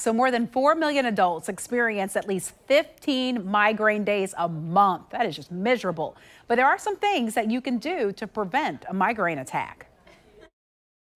So more than 4 million adults experience at least 15 migraine days a month. That is just miserable. But there are some things that you can do to prevent a migraine attack.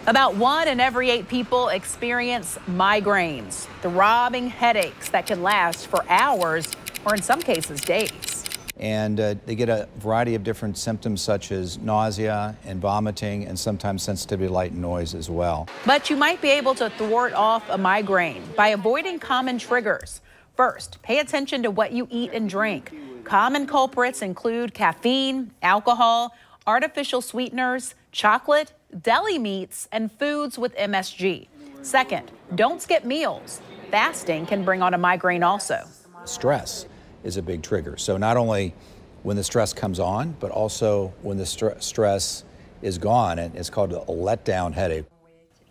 About one in every eight people experience migraines, throbbing headaches that can last for hours or in some cases days. And uh, they get a variety of different symptoms such as nausea and vomiting and sometimes sensitivity to light and noise as well. But you might be able to thwart off a migraine by avoiding common triggers. First, pay attention to what you eat and drink. Common culprits include caffeine, alcohol, artificial sweeteners, chocolate, deli meats, and foods with MSG. Second, don't skip meals. Fasting can bring on a migraine also. Stress is a big trigger. So not only when the stress comes on, but also when the stress is gone, and it's called a letdown headache.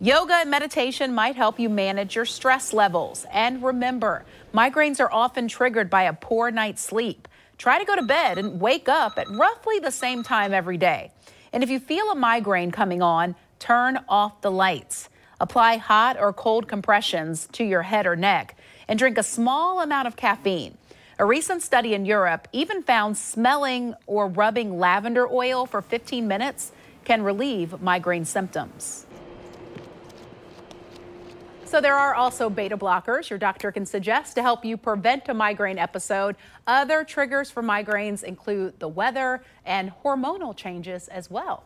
Yoga and meditation might help you manage your stress levels. And remember, migraines are often triggered by a poor night's sleep. Try to go to bed and wake up at roughly the same time every day. And if you feel a migraine coming on, turn off the lights. Apply hot or cold compressions to your head or neck and drink a small amount of caffeine. A recent study in Europe even found smelling or rubbing lavender oil for 15 minutes can relieve migraine symptoms. So there are also beta blockers your doctor can suggest to help you prevent a migraine episode. Other triggers for migraines include the weather and hormonal changes as well.